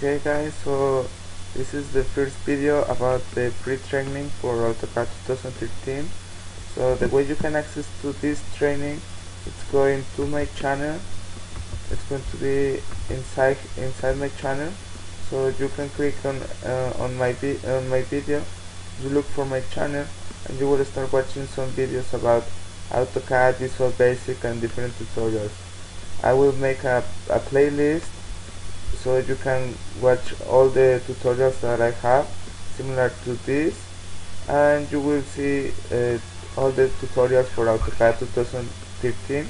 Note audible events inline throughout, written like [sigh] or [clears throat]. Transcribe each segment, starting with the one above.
Okay guys, so this is the first video about the pre-training for AutoCAD 2013. So the way you can access to this training, it's going to my channel. It's going to be inside inside my channel. So you can click on uh, on my on my video. You look for my channel, and you will start watching some videos about AutoCAD, Visual Basic, and different tutorials. I will make a, a playlist so you can watch all the tutorials that I have similar to this. And you will see uh, all the tutorials for AutoCAD 2013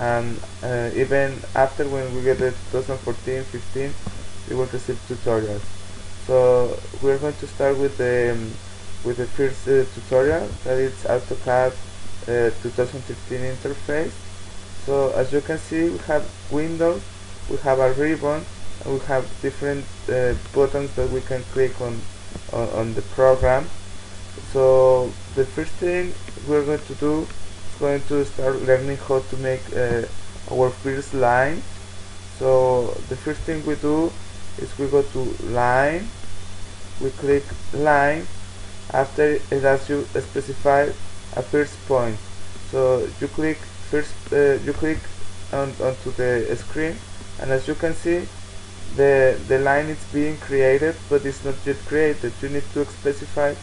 and uh, even after when we get the 2014-15 you will receive tutorials. So we're going to start with the um, with the first uh, tutorial that is AutoCAD uh, 2015 interface. So as you can see we have windows we have a ribbon we have different uh, buttons that we can click on, on, on the program. So the first thing we're going to do is going to start learning how to make uh, our first line. So the first thing we do is we go to line we click line. After it asks you specify a first point. So you click first uh, you click on, onto the screen and as you can see the the line is being created but it's not yet created. You need to specify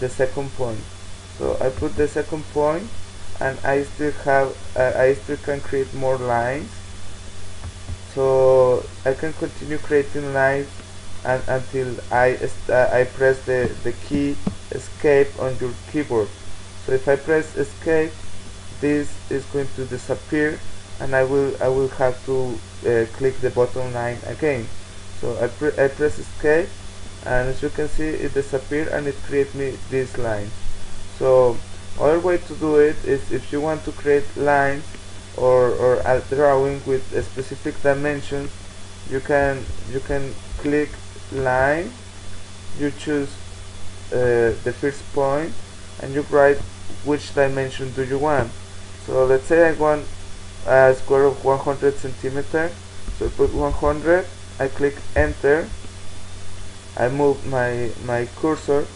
the second point. So I put the second point and I still have uh, I still can create more lines. So I can continue creating lines and, until I uh, I press the the key escape on your keyboard. So if I press escape this is going to disappear and I will I will have to uh, click the bottom line again. So I, pre I press escape and as you can see it disappeared and it created me this line. So other way to do it is if you want to create lines or, or a drawing with a specific dimensions you can you can click line you choose uh, the first point and you write which dimension do you want. So let's say I want a square of 100 centimeter. So I put 100 I click enter. I move my my cursor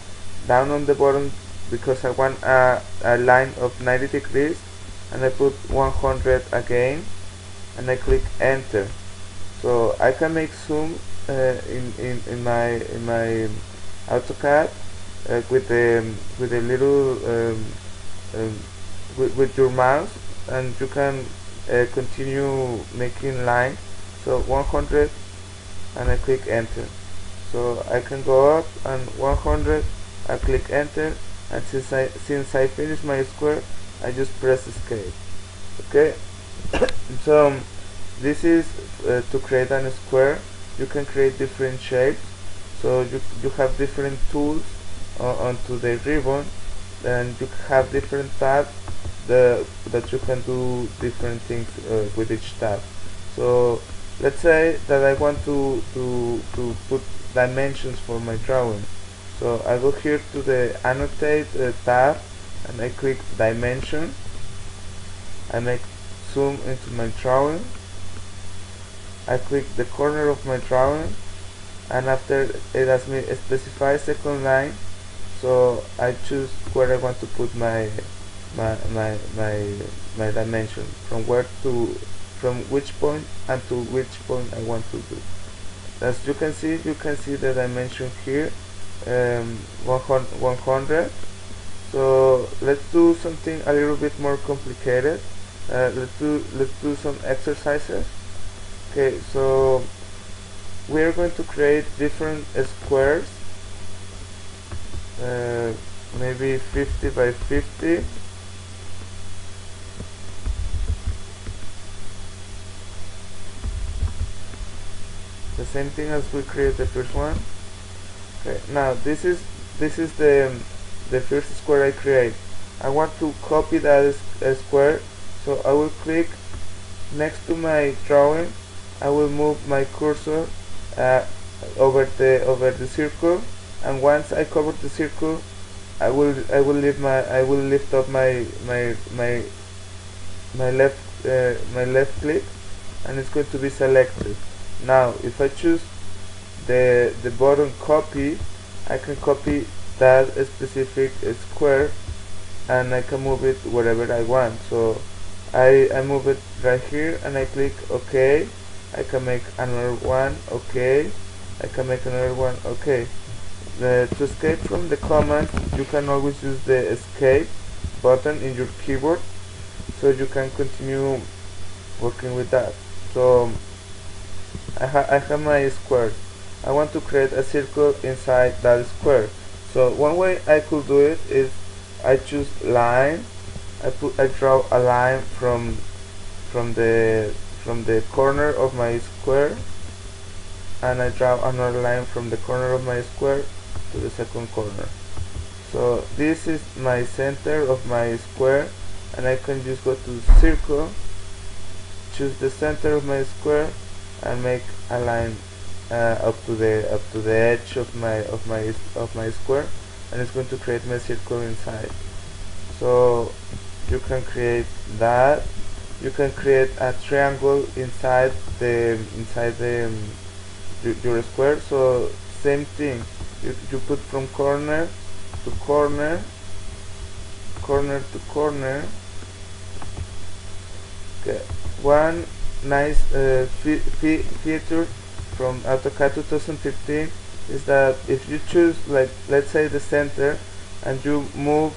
down on the bottom because I want a, a line of 90 degrees. And I put 100 again. And I click enter. So I can make zoom uh, in, in, in my in my AutoCAD uh, with the with a little um, um, with, with your mouse. And you can uh, continue making line. So 100 and I click enter. So I can go up and 100 I click enter and since I since I finish my square I just press escape. Okay? [coughs] So um, this is uh, to create a square you can create different shapes. So you, you have different tools uh, onto the ribbon and you have different tabs the, that you can do different things uh, with each tab. So let's say that I want to, to, to put dimensions for my drawing. So I go here to the annotate uh, tab and I click dimension. I make zoom into my drawing. I click the corner of my drawing and after it asks me specify second line so I choose where I want to put my my my my, my dimension from where to from which point and to which point I want to do. As you can see, you can see the dimension here, um, 100. So let's do something a little bit more complicated. Uh, let's do let's do some exercises. Okay, so we're going to create different squares, uh, maybe 50 by 50 the same thing as we create the first one. Okay now this is this is the the first square I create. I want to copy that uh, square so I will click next to my drawing. I will move my cursor uh, over the over the circle and once I cover the circle I will I will lift my I will lift up my my my my left uh, my left click and it's going to be selected now if I choose the the button copy I can copy that specific square and I can move it wherever I want. So I, I move it right here and I click OK. I can make another one OK. I can make another one OK. To escape from the command you can always use the escape button in your keyboard. So you can continue working with that. So I, ha I have my square. I want to create a circle inside that square. So one way I could do it is I choose line. I put I draw a line from from the from the corner of my square. And I draw another line from the corner of my square to the second corner. So this is my center of my square. And I can just go to circle choose the center of my square and make a line uh, up to the up to the edge of my of my of my square and it's going to create my circle inside. So you can create that. You can create a triangle inside the inside the um, your square. So same thing. You, you put from corner to corner corner to corner. Okay one nice uh, feature from AutoCAD 2015 is that if you choose like let's say the center and you move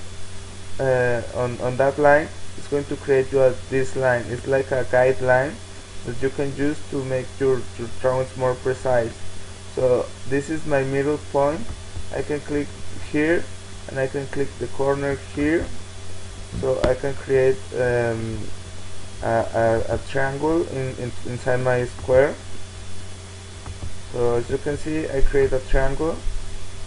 uh, on, on that line it's going to create you a, this line. It's like a guideline that you can use to make your, your drawings more precise. So this is my middle point. I can click here and I can click the corner here. So I can create um, a, a, a, triangle in, in, inside my square. So as you can see I create a triangle.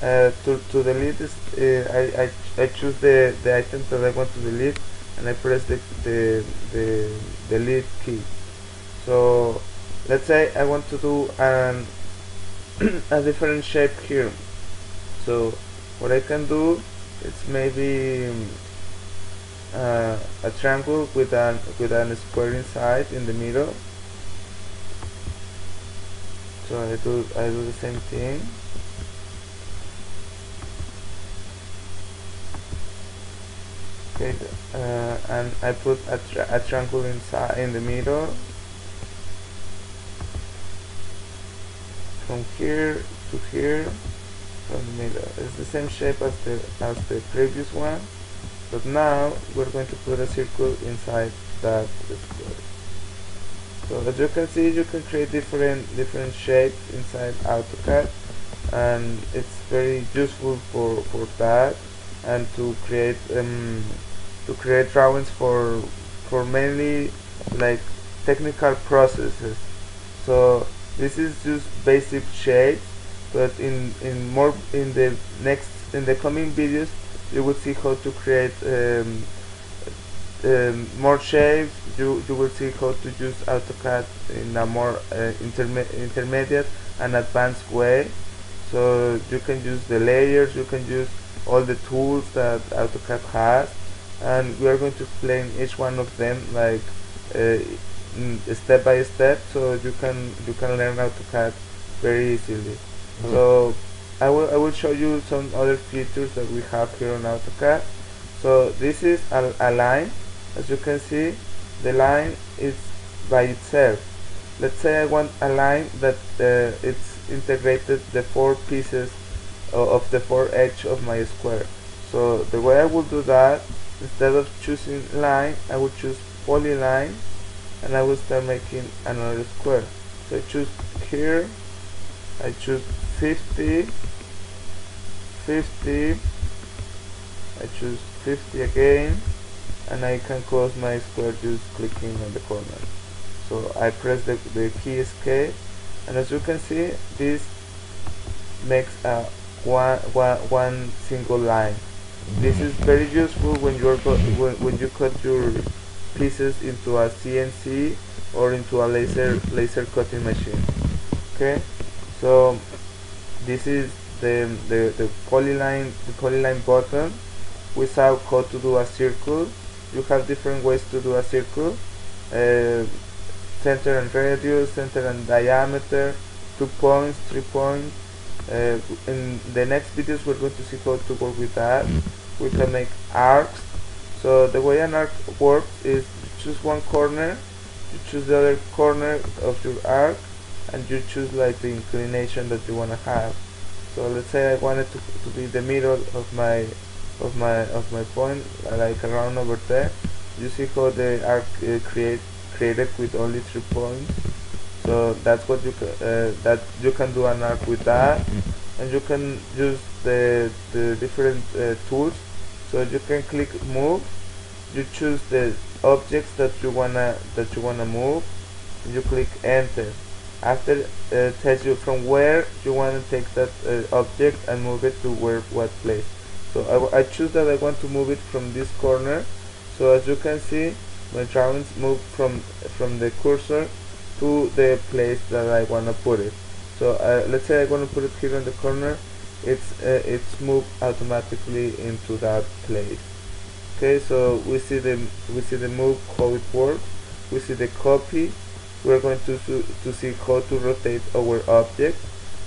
Uh, to, to delete this uh, I, I, I choose the, the item that I want to delete and I press the, the, the delete key. So let's say I want to do an [clears throat] a different shape here. So what I can do is maybe uh, a triangle with an with an square inside in the middle. So I do I do the same thing. Okay uh, and I put a, tri a triangle inside in the middle. From here to here from the middle. It's the same shape as the as the previous one but now we're going to put a circle inside that square. So as you can see you can create different different shapes inside AutoCAD and it's very useful for for that and to create um, to create drawings for for mainly like technical processes. So this is just basic shapes but in in more in the next in the coming videos you will see how to create um, um, more shapes you, you will see how to use AutoCAD in a more uh, interme intermediate and advanced way. So you can use the layers you can use all the tools that AutoCAD has. And we are going to explain each one of them like uh, step by step so you can you can learn AutoCAD very easily. Mm -hmm. so I will I will show you some other features that we have here on AutoCAD. So this is a, a line. As you can see the line is by itself. Let's say I want a line that uh, it's integrated the four pieces of the four edge of my square. So the way I will do that instead of choosing line I will choose polyline and I will start making another square. So I choose here I choose 50 50 I choose 50 again and I can close my square just clicking on the corner. So I press the, the key escape and as you can see this makes a one, one, one single line. This is very useful when you're when, when you cut your pieces into a CNC or into a laser laser cutting machine. Okay? So this is the the, the polyline the polyline button we saw how to do a circle. You have different ways to do a circle. Uh, center and radius center and diameter two points three points. Uh, in the next videos we're going to see how to work with that. We can make arcs. So the way an arc works is you choose one corner you choose the other corner of your arc and you choose like the inclination that you want to have. So let's say I wanted to, to be the middle of my of my of my point like around over there. You see how they are uh, create created with only three points? So that's what you uh, that you can do an arc with that. And you can use the the different uh, tools. So you can click move. You choose the objects that you wanna that you wanna move. You click enter after uh, tells you from where you want to take that uh, object and move it to where what place. So I, I choose that I want to move it from this corner. So as you can see my drawings move from from the cursor to the place that I want to put it. So uh, let's say I want to put it here in the corner. It's uh, it's moved automatically into that place. Okay so we see the we see the move how it works. We see the copy we're going to to see how to rotate our object.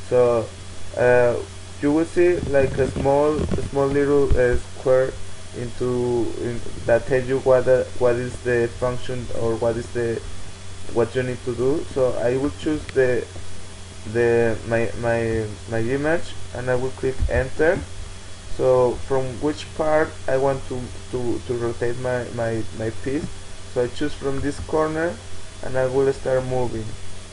So uh, you will see like a small a small little uh, square into in, that tells you what the, what is the function or what is the what you need to do. So I will choose the the my my my image and I will click enter. So from which part I want to to, to rotate my, my my piece. So I choose from this corner and I will start moving.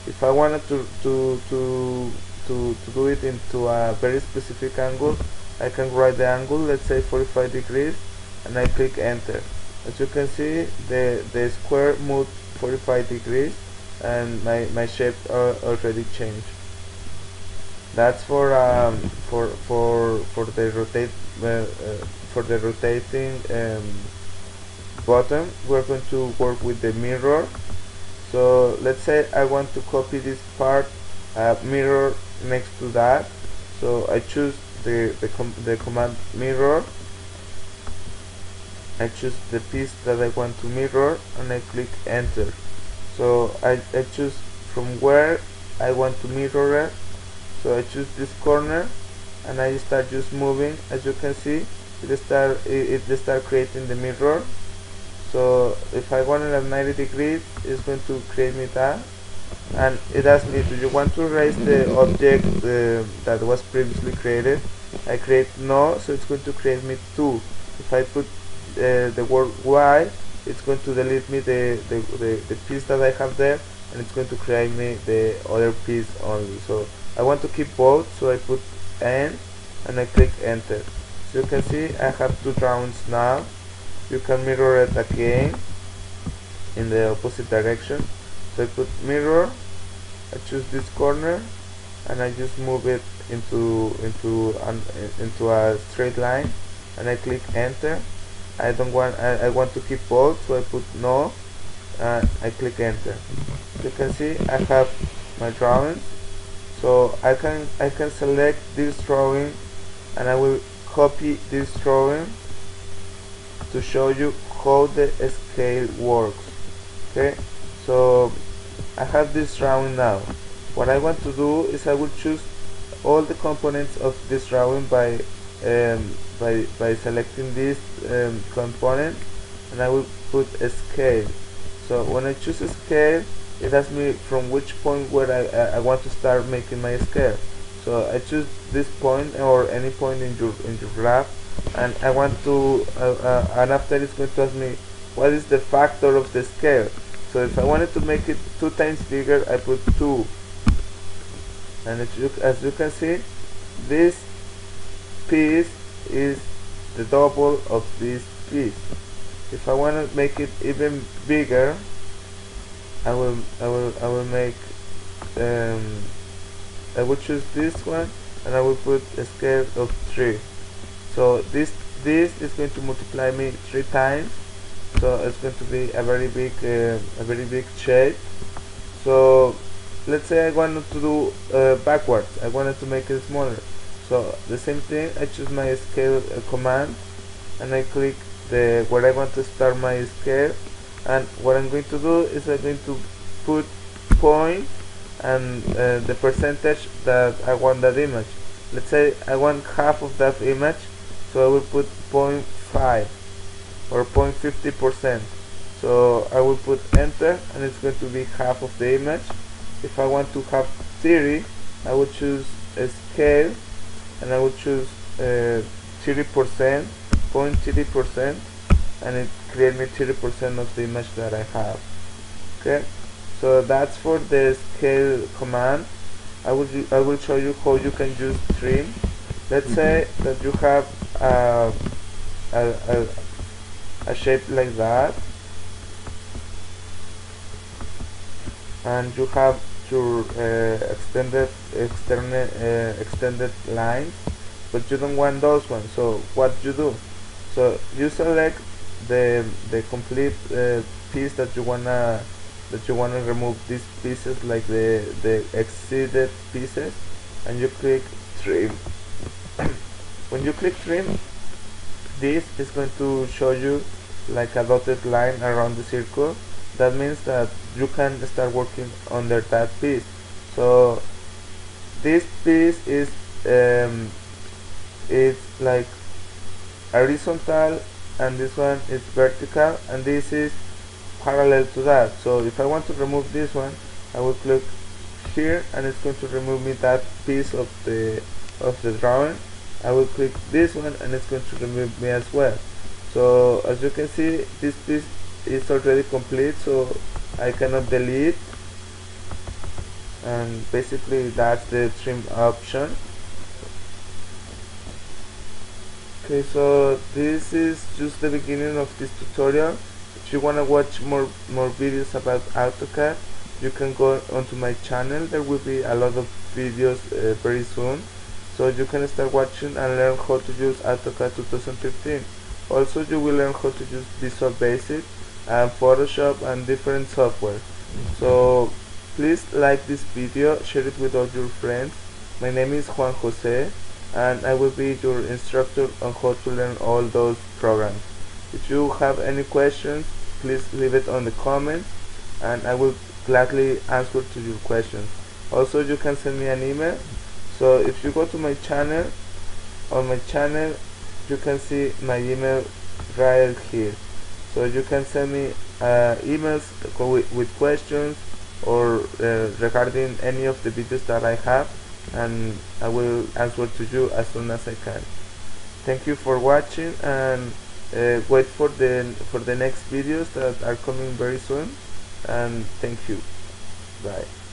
If I wanted to to to to, to do it into a very specific angle I can write the angle let's say 45 degrees and I click enter. As you can see the the square moved 45 degrees and my, my shape are already changed. That's for um, for for for the rotate uh, uh, for the rotating um, button we're going to work with the mirror so let's say I want to copy this part uh, mirror next to that. So I choose the the, com the command mirror. I choose the piece that I want to mirror and I click enter. So I, I choose from where I want to mirror it. So I choose this corner and I start just moving. As you can see it start it, it start creating the mirror so if I want it at 90 degrees it's going to create me that. And it asks me do you want to erase the object uh, that was previously created? I create no so it's going to create me two. If I put uh, the word Y it's going to delete me the, the, the, the piece that I have there and it's going to create me the other piece only. So I want to keep both so I put N and I click enter. So you can see I have two drawings now you can mirror it again in the opposite direction. So I put mirror I choose this corner and I just move it into into an, into a straight line and I click enter. I don't want I, I want to keep both so I put no and I click enter. You can see I have my drawings. So I can I can select this drawing and I will copy this drawing to show you how the scale works okay? So I have this drawing now. What I want to do is I will choose all the components of this drawing by um, by, by selecting this um, component and I will put a scale. So when I choose a scale it asks me from which point where I, I want to start making my scale. So I choose this point or any point in your in your graph and I want to uh, uh, and after it's going to ask me what is the factor of the scale? So if I wanted to make it two times bigger I put 2 and you, as you can see this piece is the double of this piece. If I want to make it even bigger I will I will I will make um, I will choose this one and I will put a scale of 3 so this this is going to multiply me three times. So it's going to be a very big uh, a very big shape. So let's say I wanted to do uh, backwards. I wanted to make it smaller. So the same thing I choose my scale uh, command and I click the where I want to start my scale. And what I'm going to do is I'm going to put point and uh, the percentage that I want that image. Let's say I want half of that image so I will put 0.5 or 0.50 percent. So I will put enter and it's going to be half of the image. If I want to have 30 I would choose a scale and I would choose uh, 30 percent 0.30 percent and it create me 30 percent of the image that I have. Okay? So that's for the scale command. I will I will show you how you can use trim let's mm -hmm. say that you have a, a, a, a shape like that. And you have your uh, extended uh, extended lines but you don't want those ones. So what you do? So you select the the complete uh, piece that you wanna that you wanna remove these pieces like the the exceeded pieces and you click trim [coughs] when you click trim this is going to show you like a dotted line around the circle. That means that you can start working under that piece. So this piece is um, it's like horizontal and this one is vertical and this is parallel to that. So if I want to remove this one I will click here and it's going to remove me that piece of the of the drawing I will click this one and it's going to remove me as well. So as you can see this piece is already complete so I cannot delete. And basically that's the trim option. Okay so this is just the beginning of this tutorial. If you want to watch more more videos about AutoCAD you can go onto my channel. There will be a lot of videos uh, very soon so you can start watching and learn how to use AutoCAD 2015 also you will learn how to use Visual Basic and Photoshop and different software. So please like this video share it with all your friends. My name is Juan Jose and I will be your instructor on how to learn all those programs. If you have any questions please leave it on the comments and I will gladly answer to your questions. Also you can send me an email so if you go to my channel on my channel you can see my email right here. So you can send me uh, emails with, questions or uh, regarding any of the videos that I have and I will answer to you as soon as I can. Thank you for watching and uh, wait for the for the next videos that are coming very soon and thank you. Bye